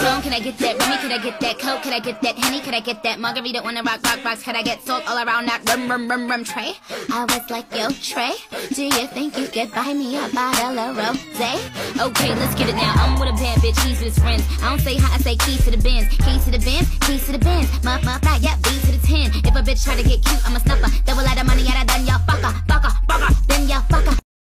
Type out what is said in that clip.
can I get that? Remy, Can I get that? Coke, Can I get that? Henny, Can I get that? Margarita on a rock, rock, rocks. Could I get salt all around that rum, rum, rum, rum tray? I was like, yo, Trey, do you think you could buy me a bottle of rosé? Okay, let's get it now. I'm with a bad bitch, he's with his friends. I don't say hi, I say keys to the Benz. Keys to the Benz, keys to the Benz. My, my, fly, yeah, B to the 10. If a bitch try to get cute, I'm a snuffer. Double out